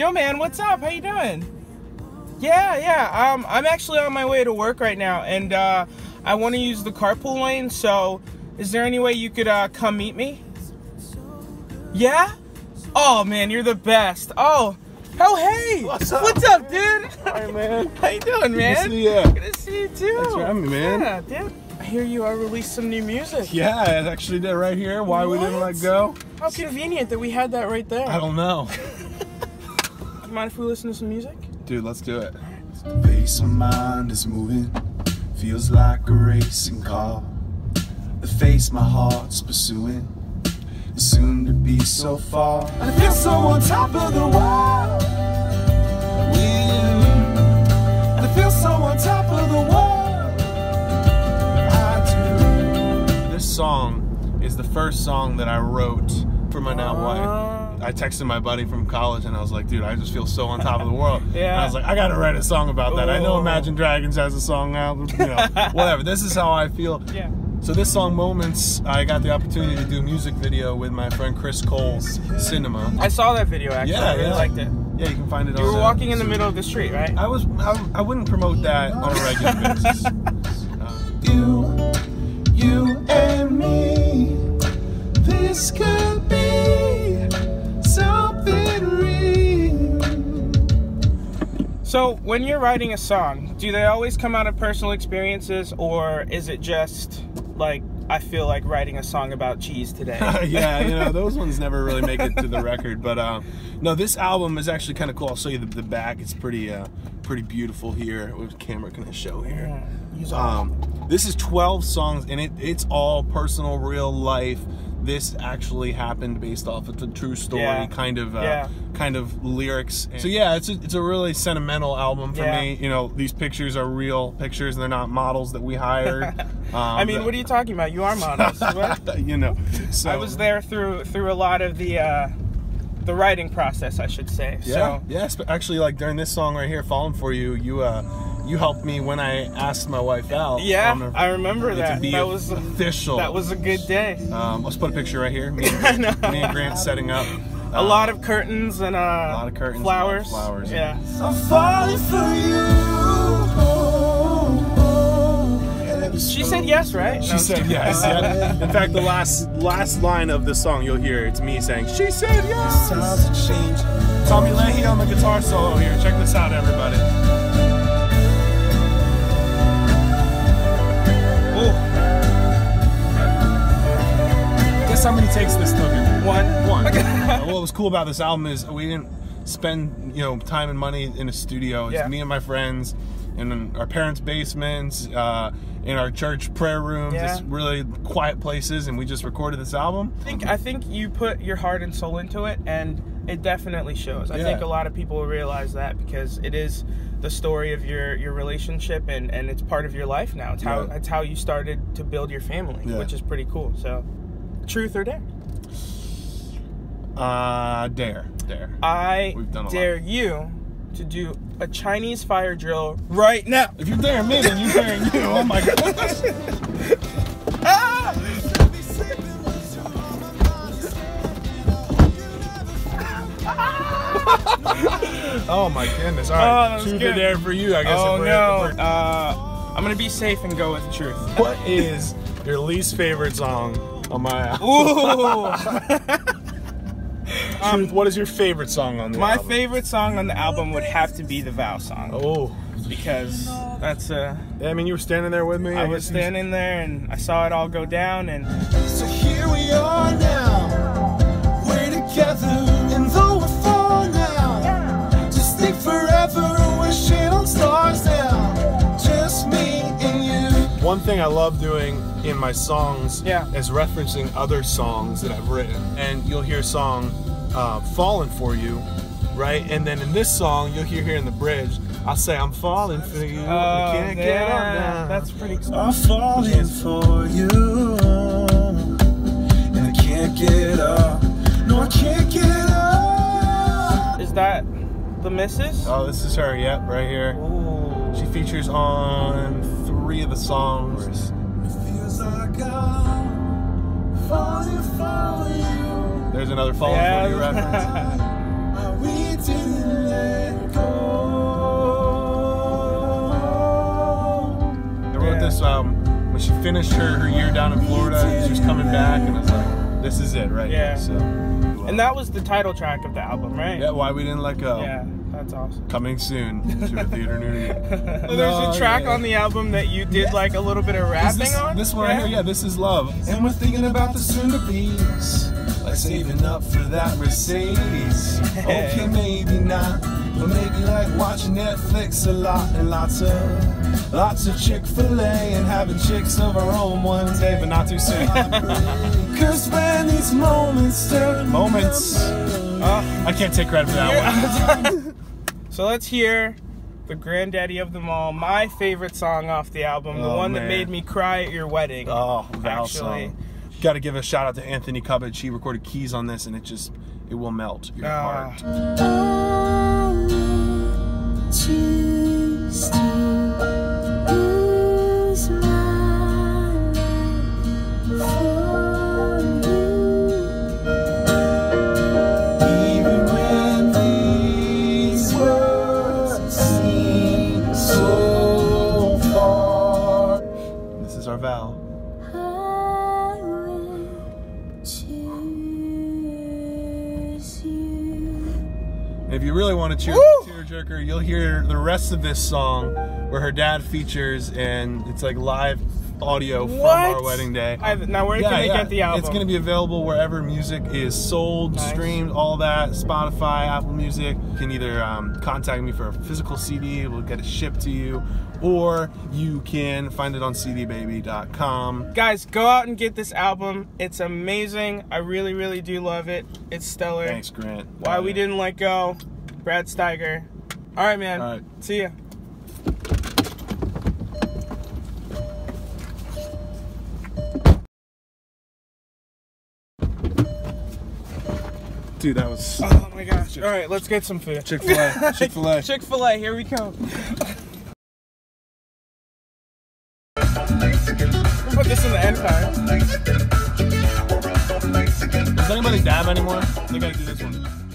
Yo, man, what's up? How you doing? Yeah, yeah. Um, I'm actually on my way to work right now, and uh, I want to use the carpool lane. So, is there any way you could uh, come meet me? Yeah. Oh man, you're the best. Oh, oh hey. What's up? What's up, dude? Hi, man. How you doing, man? Good to see ya. Good to see you too. Thanks for having me, man. Yeah, dude. I hear you uh, released some new music. Yeah, I actually did right here. Why we didn't let go? How convenient that we had that right there. I don't know. Do you mind if we listen to some music? Dude, let's do it. The pace of mind is moving, feels like a racing car. The face my heart's pursuing is soon to be so far. I feel so on top of the world. And I feel so on top of the world. This song is the first song that I wrote for my now Uh. wife. I texted my buddy from college and I was like, dude, I just feel so on top of the world. Yeah. And I was like, I gotta write a song about that. I know Imagine Dragons has a song out, you know, whatever. This is how I feel. Yeah. So this song Moments, I got the opportunity to do a music video with my friend Chris Cole's Cinema. I saw that video actually. Yeah, I really yeah. liked it. Yeah, you can find it You on were uh, walking in the middle of the street, right? I was I, I wouldn't promote that on a regular basis. Uh, You, you and me. So, when you're writing a song, do they always come out of personal experiences, or is it just like I feel like writing a song about cheese today? yeah, you know those ones never really make it to the record, but um, no, this album is actually kind of cool. I'll show you the, the back. It's pretty uh, pretty beautiful here. What camera can I show here? Yeah, Um, this is 12 songs, and it, it's all personal, real life. This actually happened based off of the true story, Yeah. kind of, uh, Yeah. kind of lyrics. So yeah, it's a, it's a really sentimental album for Yeah. me. You know, these pictures are real pictures, and they're not models that we hired. Um, I mean, what are you talking about? You are models. you know, so I was there through through a lot of the uh, the writing process, I should say. Yeah, So, yeah. sp- Actually, like during this song right here, "Falling for You," you uh, you helped me when I asked my wife out. yeah, on a- I remember to that. That was official. that was a good day. Um, let's put a picture right here. Me I and, know. me and Grant setting up. a lot of curtains and uh, a lot of curtains, a lot of flowers. flowers. Yeah. I'm falling for you. She said yes, right? She No, said yes. Yeah. In fact, the last last line of the song you'll hear it's me saying, "She said yes." Times have changed. Tommy Leahy on the guitar solo here. Check this out, everybody. Takes this one. One. Uh, what was cool about this album is we didn't spend you know time and money in a studio. It's Yeah. me and my friends in our parents' basements, uh, in our church prayer rooms. Yeah. It's really quiet places, and we just recorded this album. I think I think you put your heart and soul into it, and it definitely shows. I Yeah. think a lot of people realize that because it is the story of your your relationship, and and it's part of your life now. It's how Yeah. it's how you started to build your family, Yeah. which is pretty cool. So, truth or dare? Uh, dare, dare. I We've done a lot. dare you to do a Chinese fire drill right now. If you're daring me, then you're daring you. Oh my gosh. Ah! Oh my goodness. All Oh, right. was Truth good. or dare for you, I guess. Oh no! Uh, I'm gonna be safe and go with truth. what is your least favorite song on my album? Ooh! Truth, what is your favorite song on the My album? My favorite song on the album would have to be the Vow song Oh. because that's uh Yeah, I mean, you were standing there with me. I I was guess you- standing there and I saw it all go down and So here we are now. We're together, One thing I love doing in my songs Yeah. is referencing other songs that I've written. And you'll hear a song, uh, Falling For You, right? And then in this song, you'll hear here in the bridge, I'll say, I'm falling for you. I can't get up Oh, yeah, now. that's pretty cool. I'm falling for you, and I can't get up. No, I can't get up. Is that the missus? Oh, this is her, yep, right here. Ooh. She features on three of the songs. There's another falling yeah. for you reference. I wrote this um, when she finished her, her year down in Florida. She was coming back, and I was like, this is it right Yeah. here. So, And that was the title track of the album, right? yeah, why we didn't let go. Yeah, that's awesome. Coming soon to a theater near you. So there's No, a track yeah. on the album that you did like a little bit of rapping this, on. this one right here, yeah, this is love. And we're thinking about the soon to be's. Like saving up for that Mercedes. Okay, maybe not. But maybe like watching Netflix a lot and lots of lots of Chick-fil-A and having chicks of our own one day, but not too soon. Cause when these moments turn Moments. Uh, I can't take credit for that one. so let's hear the granddaddy of them all, my favorite song off the album, the Oh, one that made me cry at your wedding. Oh, Val Actually. song. Got to give a shout out to Anthony Cubbage. He recorded keys on this, and it just it will melt your Ah. heart. If you really want to cheer Woo! Tearjerker, you'll hear the rest of this song where her dad features, and it's like live audio from our wedding day. I, now where can they get the album? It's going to be available wherever music is sold, Nice. streamed, all that. Spotify, Apple Music. You can either um, contact me for a physical CD, we'll get it shipped to you, or you can find it on cdbaby.com. Guys, go out and get this album. It's amazing. I really, really do love it. It's stellar. Thanks, Grant. Why we didn't let go, Brad Steiger. All right, man. All right. See ya. Dude, that was Oh my gosh. All right, let's get some food. Chick fil A. Chick fil A. Chick fil A, here we come. Put this in the end card. Does anybody dab anymore? I think I do this one.